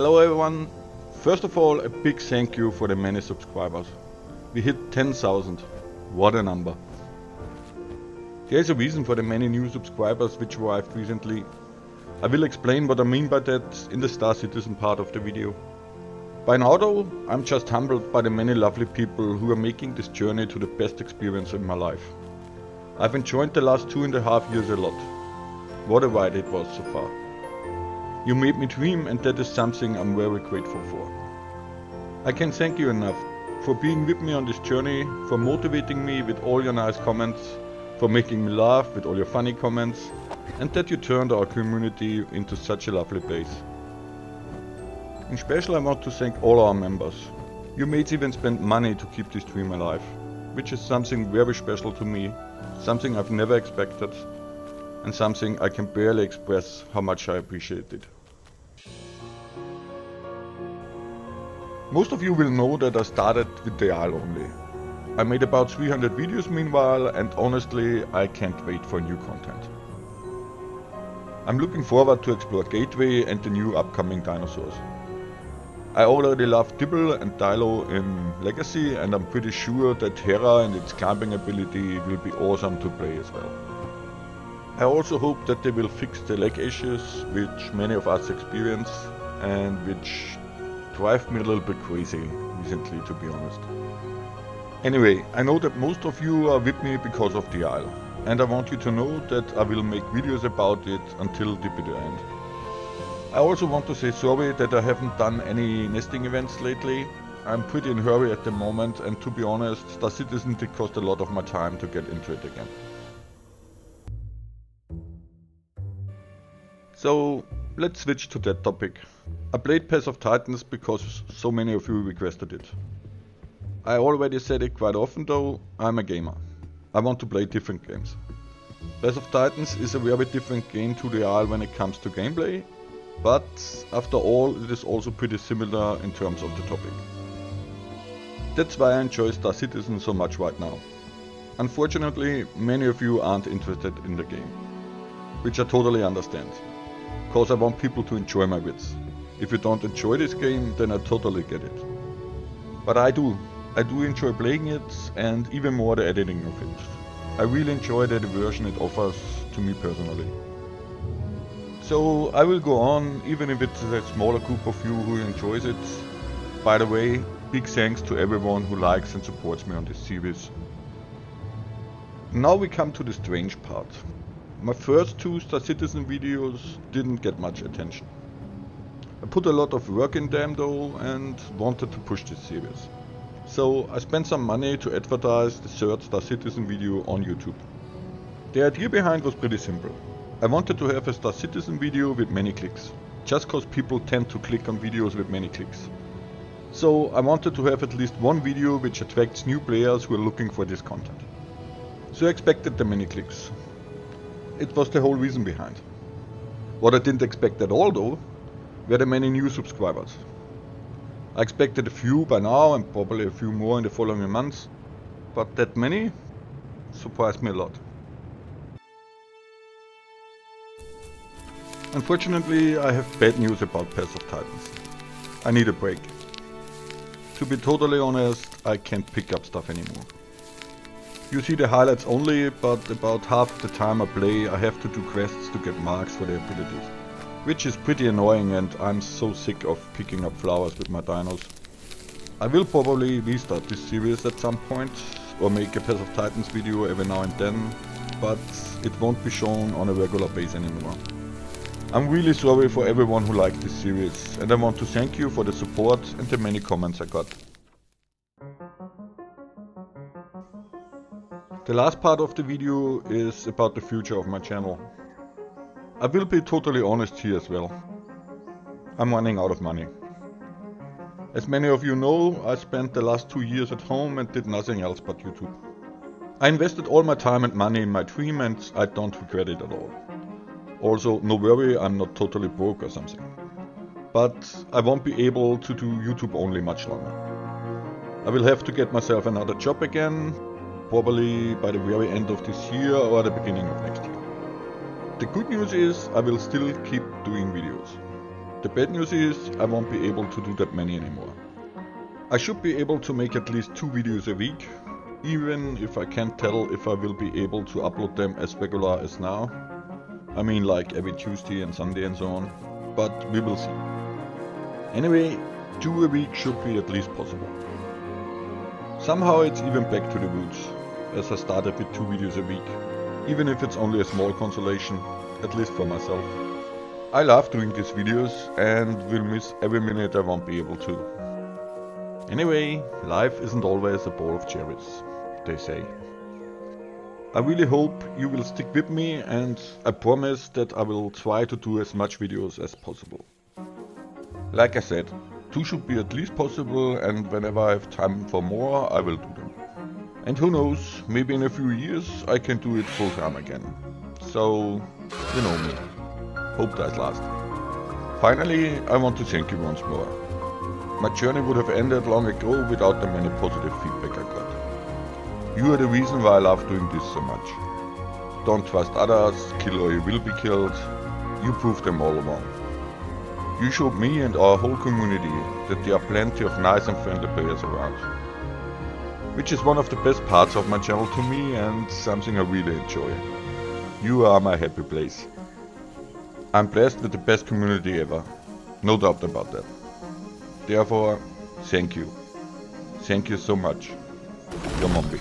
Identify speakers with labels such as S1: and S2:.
S1: Hello everyone. First of all, a big thank you for the many subscribers. We hit 10,000. What a number. There is a reason for the many new subscribers which arrived recently. I will explain what I mean by that in the Star Citizen part of the video. By now though, I'm just humbled by the many lovely people who are making this journey to the best experience in my life. I've enjoyed the last two and a half years a lot. What a ride it was so far. You made me dream and that is something I'm very grateful for. I can thank you enough for being with me on this journey, for motivating me with all your nice comments, for making me laugh with all your funny comments, and that you turned our community into such a lovely place. In special I want to thank all our members. You mates even spent money to keep this dream alive, which is something very special to me, something I've never expected, and something I can barely express how much I appreciate it. Most of you will know that I started with the Isle only. I made about 300 videos meanwhile and honestly I can't wait for new content. I'm looking forward to explore Gateway and the new upcoming dinosaurs. I already love Diablo and Dilo in Legacy and I'm pretty sure that Hera and its climbing ability will be awesome to play as well. I also hope that they will fix the lag issues which many of us experience and which drive me a little bit crazy recently to be honest. Anyway, I know that most of you are with me because of the Isle and I want you to know that I will make videos about it until the bitter end. I also want to say sorry that I haven't done any nesting events lately. I'm pretty in hurry at the moment and to be honest, Star Citizen did cost a lot of my time to get into it again. So let's switch to that topic. I played Path of Titans because so many of you requested it. I already said it quite often though, I'm a gamer. I want to play different games. Path of Titans is a very different game to the Isle when it comes to gameplay, but after all it is also pretty similar in terms of the topic. That's why I enjoy Star Citizen so much right now. Unfortunately, many of you aren't interested in the game, which I totally understand cause I want people to enjoy my wits. If you don't enjoy this game, then I totally get it. But I do. I do enjoy playing it and even more the editing of it. I really enjoy the diversion it offers to me personally. So I will go on even if it's a smaller group of you who enjoys it. By the way, big thanks to everyone who likes and supports me on this series. Now we come to the strange part. My first two Star Citizen videos didn't get much attention. I put a lot of work in them though and wanted to push this series. So I spent some money to advertise the third Star Citizen video on YouTube. The idea behind was pretty simple. I wanted to have a Star Citizen video with many clicks, just cause people tend to click on videos with many clicks. So I wanted to have at least one video which attracts new players who are looking for this content. So I expected the many clicks, it was the whole reason behind. What I didn't expect at all though, were the many new subscribers. I expected a few by now and probably a few more in the following months, but that many surprised me a lot. Unfortunately, I have bad news about Path of Titans. I need a break. To be totally honest, I can't pick up stuff anymore. You see the highlights only, but about half the time I play I have to do quests to get marks for the abilities. Which is pretty annoying and I'm so sick of picking up flowers with my dinos. I will probably restart this series at some point, or make a Path of Titans video every now and then, but it won't be shown on a regular base anymore. I'm really sorry for everyone who liked this series, and I want to thank you for the support and the many comments I got. The last part of the video is about the future of my channel. I will be totally honest here as well. I'm running out of money. As many of you know, I spent the last two years at home and did nothing else but YouTube. I invested all my time and money in my dream and I don't regret it at all. Also, no worry, I'm not totally broke or something. But I won't be able to do YouTube only much longer. I will have to get myself another job again, probably by the very end of this year or the beginning of next year. The good news is I will still keep doing videos. The bad news is I won't be able to do that many anymore. I should be able to make at least two videos a week, even if I can't tell if I will be able to upload them as regular as now. I mean like every Tuesday and Sunday and so on, but we will see. Anyway, two a week should be at least possible. Somehow it's even back to the roots, as I started with two videos a week, even if it's only a small consolation, at least for myself. I love doing these videos and will miss every minute I won't be able to. Anyway, life isn't always a bowl of cherries, they say. I really hope you will stick with me and I promise that I will try to do as much videos as possible. Like I said, two should be at least possible and whenever I have time for more I will do them. And who knows, maybe in a few years I can do it full time again. So, you know me. Hope that lasts. Finally, I want to thank you once more. My journey would have ended long ago without the many positive feedback I got. You are the reason why I love doing this so much. Don't trust others, kill or you will be killed. You proved them all wrong. You showed me and our whole community that there are plenty of nice and friendly players around. Which is one of the best parts of my channel to me and something I really enjoy. You are my happy place. I'm blessed with the best community ever. No doubt about that. Therefore, thank you. Thank you so much. Your Mombie.